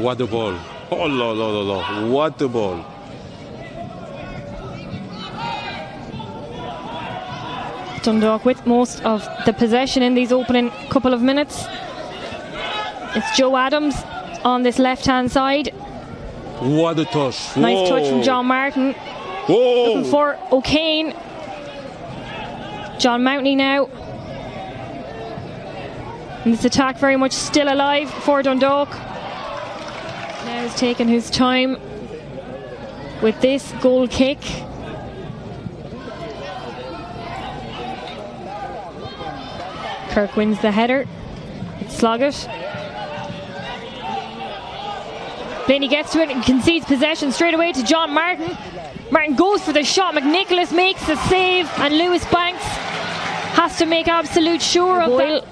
What a ball. Oh, la, la, la, la. What a ball. Dundalk with most of the possession in these opening couple of minutes. It's Joe Adams on this left hand side. What a touch. Nice touch from John Martin. Whoa. Looking for O'Kane. John Mountney now. And this attack very much still alive for Dundalk. Now he's taking his time with this goal kick. Kirk wins the header. It's Sloggett. Blaney gets to it and concedes possession straight away to John Martin. Martin goes for the shot. McNicholas makes the save, and Lewis Banks has to make absolute sure of that.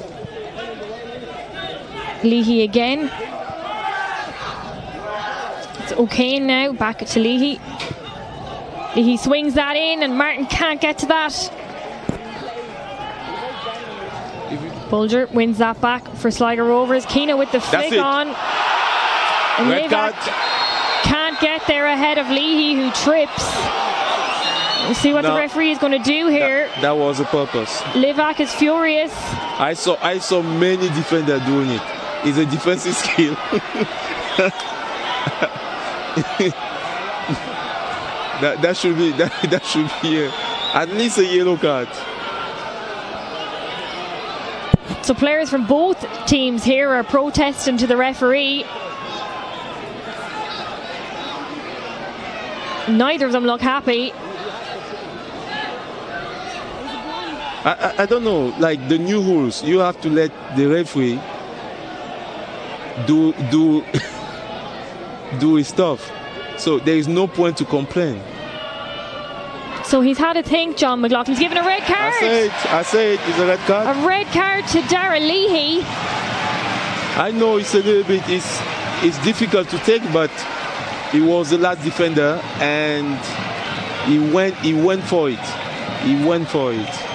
Leahy again. It's O'Kane now, back to Leahy. Leahy swings that in, and Martin can't get to that. Bulger wins that back for Sligo Rovers. Keena with the flick on. And Red card. can't get there ahead of Leahy, who trips. We'll see what the referee is going to do here. That, that was a purpose. Liivak is furious. I saw I saw many defenders doing it. It's a defensive skill. that that should be that, that should be a, at least a yellow card. So players from both teams here are protesting to the referee. Neither of them look happy. I, I, I don't know, like the new rules, you have to let the referee do do do his stuff. So there is no point to complain. So he's had a think, John McLaughlin's given a red I card. say it, I say it, it's a red card. A red card to Darragh Leahy. I know it's a little bit it's it's difficult to take, but he was the last defender and he went he went for it. He went for it.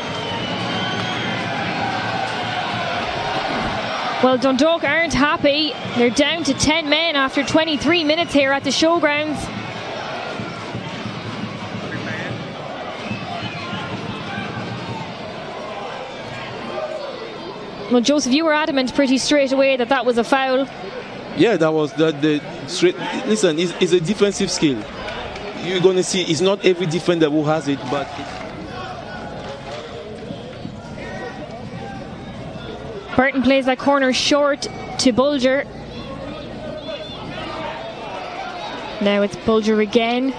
Well, Dundalk aren't happy. They're down to 10 men after 23 minutes here at the showgrounds. Well, Joseph, you were adamant pretty straight away that that was a foul. Yeah, that was the, the straight. Listen, it's, it's a defensive skill. You're gonna see it's not every defender who has it, but Burton plays that corner short to Bulger. Now it's Bulger again.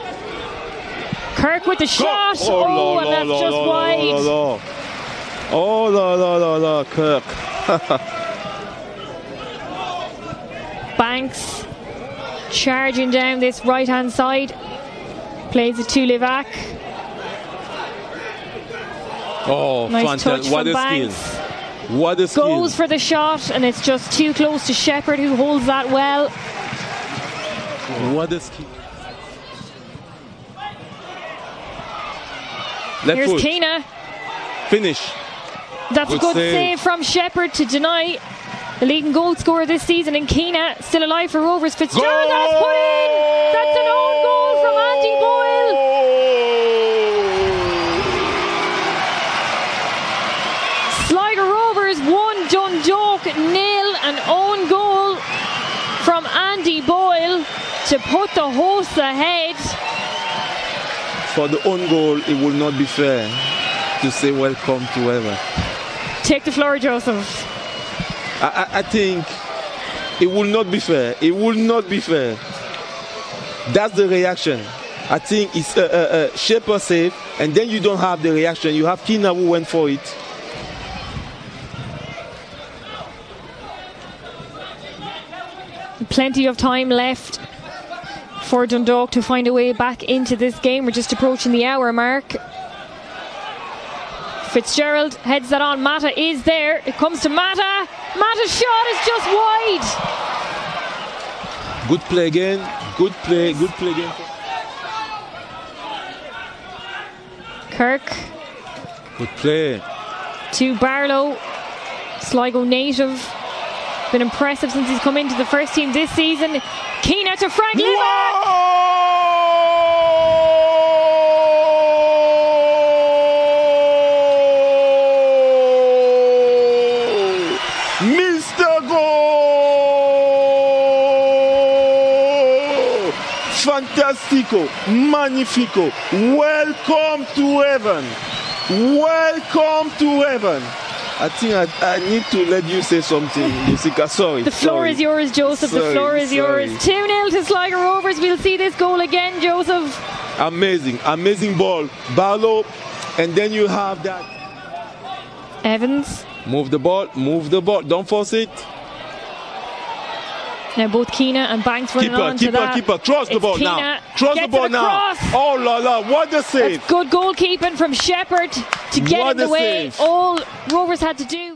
Kirk with the shot. Oh, oh and that's just wide. Oh la la la la, Kirk. Banks charging down this right hand side. Plays it to Liivak. Oh, Nice fantastic! What a Banks. skill! What a skill! Goes for the shot, and it's just too close to Shepperd, who holds that well. What a skill! Left Here's foot. Keena. Finish. That's a Good good save. save from Shepperd to deny the leading goal scorer this season in Keena. Still alive for Rovers. Fitzgerald and it's put in. That's an own goal from Andy Boyle. Sligo Rovers won Dundalk nil. An own goal from Andy Boyle to put the hosts ahead. For the own goal, it will not be fair to say welcome to whoever. Take the floor, Joseph. I, I, I think it will not be fair. It will not be fair. That's the reaction. I think it's uh, uh, uh, a, a, a Shaper save, and then you don't have the reaction. You have Keena who went for it. Plenty of time left for Dundalk to find a way back into this game. We're just approaching the hour mark. Fitzgerald heads that on. Mata is there. It comes to Mata. Mata's shot is just wide. Good play again. Good play. Good play again. Kirk Good play. to Barlow. Sligo native. Been impressive since he's come into the first team this season. Keena to Frank. Goal! Fantastico, magnifico. Welcome to heaven. Welcome to heaven. I think I, I need to let you say something, Jessica. Sorry. The floor sorry. is yours, Joseph. the floor is yours. 2 0 to Sligo Rovers. We'll see this goal again, Joseph. Amazing, amazing ball. Barlow, and then you have that. Evans. Move the ball, move the ball. Don't force it. Now both Keena and Banks running Keeper, on to keeper, that. keeper. Cross the It's ball Keena. now. Cross the ball now. Oh la la, what a save. That's good goalkeeping from Shepperd to get What in the way. save. All Rovers had to do.